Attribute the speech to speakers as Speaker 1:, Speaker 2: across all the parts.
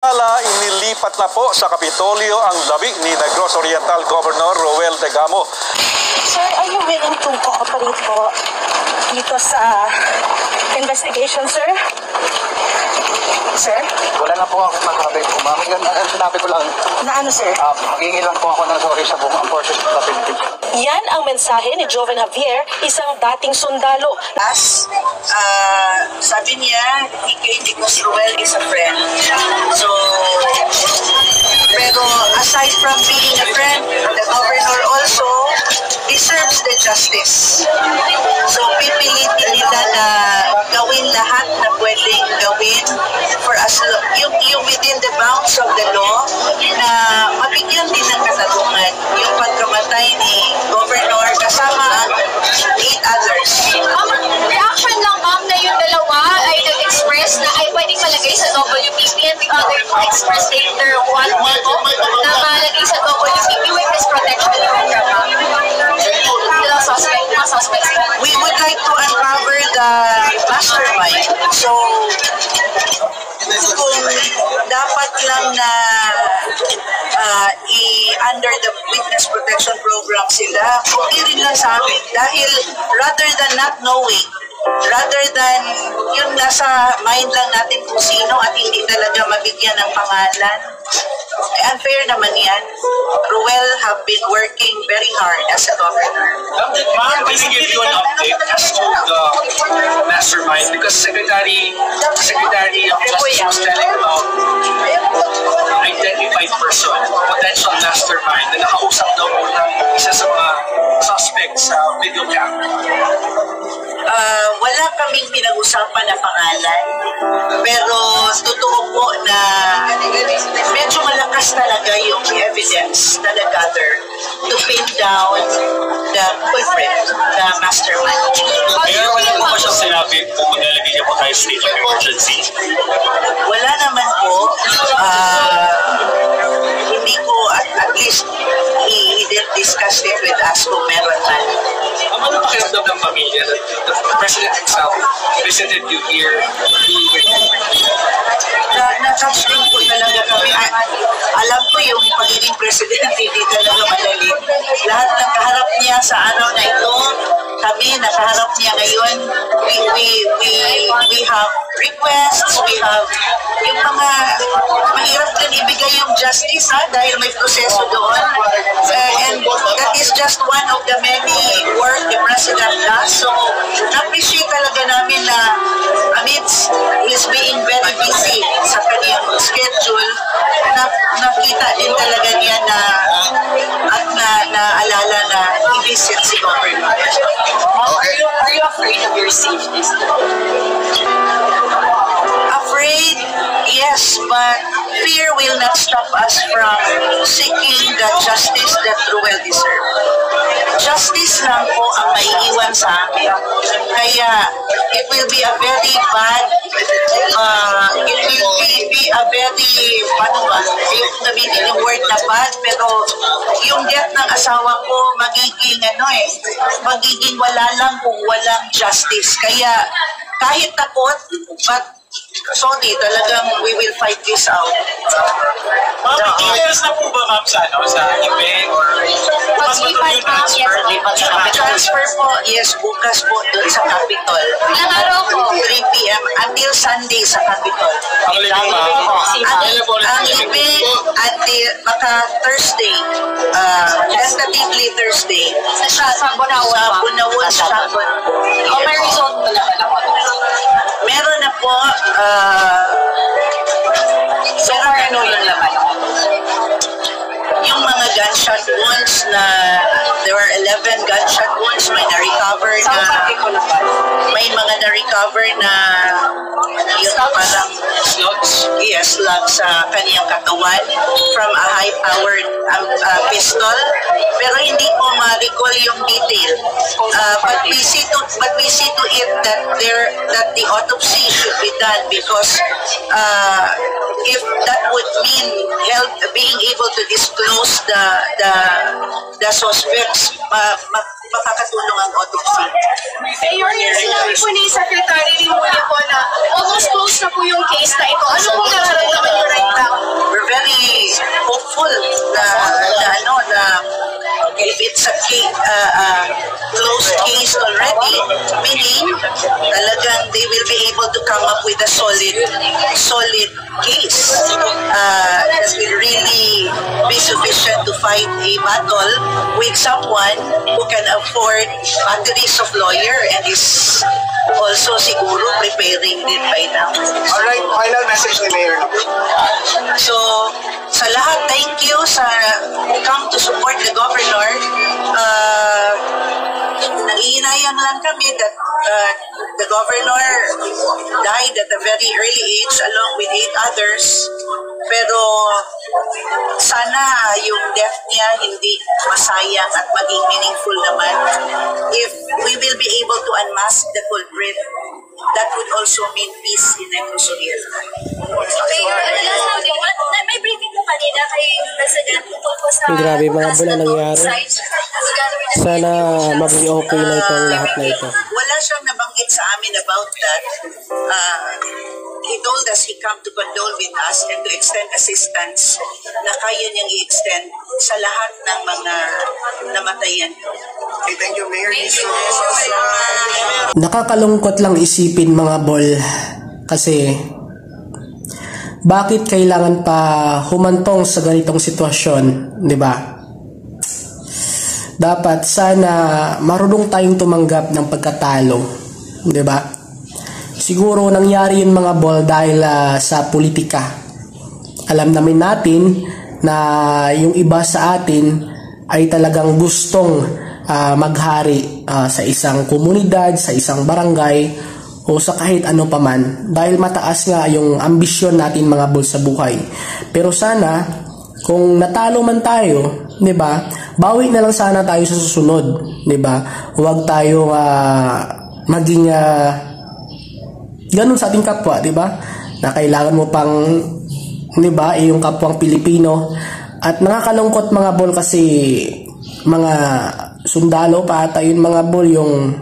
Speaker 1: Ala, inilipat na po sa Kapitolyo ang labi ni Negros Oriental Governor Roel Degamo.
Speaker 2: Sir, are you willing to cooperate po dito sa investigation, sir? Sir?
Speaker 3: Wala na po ako magsabi Yan, ang sinabi ko lang,
Speaker 2: Na ano, sir?
Speaker 3: uh, maghingi lang po ako ng sorry sa buong forces of the Philippines.
Speaker 2: Yan ang mensahe ni Joven Javier, isang dating sundalo.
Speaker 4: As uh, sabi niya, he because Ruel is a friend. So, bounds of the law, na mabigyan din ng katarungan yung pagkamatay ni governor kasama ang eight others.
Speaker 5: Ma'am, reaction lang ma'am na yung dalawa ay nag-express na ay pwedeng malagay sa WPP and the other express later one month na
Speaker 4: uh, i under the witness protection program sila, okay rin lang sa amin. Dahil rather than not knowing, rather than yung nasa mind lang natin kung sino at hindi talaga mabigyan ng pangalan, eh, unfair naman yan. Ruel have been working very hard as a governor.
Speaker 6: Ma'am, can we give you an update as to the mastermind? Because Secretary Secretary of Justice was telling about potential mastermind, na nakausap daw po ng isa sa mga suspects sa video camera.
Speaker 4: Ah, wala kaming pinag-usapan na pangalan. Pero totoo po na medyo malakas talaga yung evidence na nag-gather to pin down the culprit, the mastermind.
Speaker 6: Kaya wala po ba siyang sinabi kung maglalagay niya po tayo state of emergency?
Speaker 4: Wala naman po. ah,
Speaker 6: President himself visited you here
Speaker 4: na na-touch din po talaga kami. Alam ko yung pagiging presidente hindi talaga madali. Lahat ng kaharap niya sa araw na ito, kami nakaharap niya ngayon. We, we, we, we have requests, we have yung mga mahirap din ibigay yung justice ha, dahil may proseso doon. Uh, and that is just one of the many work the President does. So, na-appreciate talaga namin na amidst his being very busy sa kanyang schedule, na, nakita din talaga niya na at na naalala na i-visit si Governor.
Speaker 5: Are you, are you afraid of your safety?
Speaker 4: Afraid, yes, but fear will not stop us from seeking the justice that Ruel deserves. Justice lang po ang maiiwan sa amin. Kaya it will be a very bad, uh, it will be, be a very, paano ba, yung sabihin yung word na bad, pero yung death ng asawa ko, magiging ano eh, magiging wala lang kung walang justice. Kaya kahit takot, but sorry, talagang we will fight this out.
Speaker 6: Ma'am, may details na po ba ma'am sa ano, sa IPEC or bukas ba ito yung transfer?
Speaker 4: Transfer po, yes, bukas po doon sa Capitol.
Speaker 5: Ilang araw po?
Speaker 4: 3 p.m. until Sunday sa Capitol.
Speaker 6: Ang living ma'am.
Speaker 4: Ang,
Speaker 6: po living?
Speaker 4: libing until baka Thursday, uh, tentatively Thursday.
Speaker 5: Sa, sa Bunawan
Speaker 4: Sa? Bunawan, Shagon.
Speaker 5: O may result na naman?
Speaker 4: Meron na po, uh,
Speaker 5: So ano yung laman?
Speaker 4: yung mga gunshot wounds na there were 11 gunshot wounds may na-recover na may mga na-recover na yung parang
Speaker 6: Slugs?
Speaker 4: yes, slug sa kaniyang katawan from a high-powered um, uh, pistol. Pero hindi ko ma-recall yung detail. Uh, but we see to but we see to it that there that the autopsy should be done because uh, if that would mean help being able to disclose the the the suspects, ma, makakatulong ang autopsy.
Speaker 5: Mayor, sinabi po ni Secretary Rimuli po na almost close na po yung case na ito. Ano pong nararamdaman niyo right now?
Speaker 4: We're very hopeful na, na ano it's a case, uh, uh, closed case already, meaning talagang they will be able to come up with a solid, solid case uh, that will really be sufficient to fight a battle with someone who can afford batteries of lawyer and is also siguro preparing din by now.
Speaker 3: Alright, final message ni Mayor.
Speaker 4: So, sa lahat, thank you sa come to support the governor. Nangihinayang lang kami that uh, the governor died at a very early age along with eight others. Pero sana yung death niya hindi masayang at maging meaningful naman. If we will be able to unmask the culprit, that would also mean peace in Negros Oriental.
Speaker 5: Mayor, ano lang sabi ko, na- may briefing po kanina kay President tungkol po sa
Speaker 7: Grabe, mga
Speaker 5: to,
Speaker 7: nangyari. Sana maging okay na itong lahat na ito.
Speaker 4: Wala siyang nabanggit sa amin about that. Uh, he told us he come to condole with us and to extend assistance na kaya niyang i-extend sa lahat ng mga namatayan.
Speaker 3: Okay, thank you, Mayor.
Speaker 5: Thank you.
Speaker 7: Nakakalungkot lang isipin mga bol kasi bakit kailangan pa humantong sa ganitong sitwasyon, 'di ba? Dapat sana marunong tayong tumanggap ng pagkatalo, 'di ba? Siguro nangyari yun mga bol dahil ah, sa politika. Alam namin natin na yung iba sa atin ay talagang gustong ah, maghari ah, sa isang komunidad, sa isang barangay o sa kahit ano paman dahil mataas nga yung ambisyon natin mga bol sa buhay. Pero sana kung natalo man tayo, 'di ba? Bawi na lang sana tayo sa susunod, 'di ba? Huwag tayo ah, maging ah, ganun sa ating kapwa, 'di ba? Na kailangan mo pang 'di ba, yung kapwang Pilipino at nakakalungkot mga bol kasi mga sundalo pa ata yun mga bol yung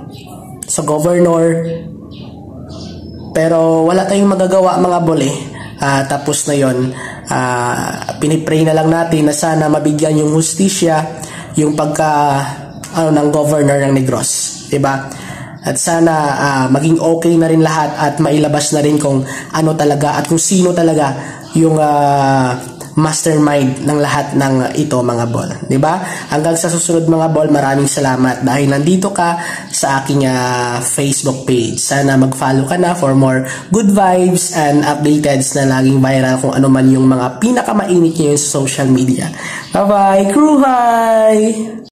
Speaker 7: sa governor pero wala tayong magagawa mga bol eh Ah, tapos na yon Ah, pinipray na lang natin na sana mabigyan yung hustisya yung pagka ano ng governor ng Negros, 'di ba? At sana ah, maging okay na rin lahat at mailabas na rin kung ano talaga at kung sino talaga yung ah, mastermind ng lahat ng ito mga bol, 'di ba? Hanggang sa susunod mga bol, maraming salamat dahil nandito ka sa aking ah, Facebook page. Sana mag-follow ka na for more good vibes and updateds na laging viral kung ano man yung mga pinakamainit ngayon sa social media. Bye-bye! Crew high!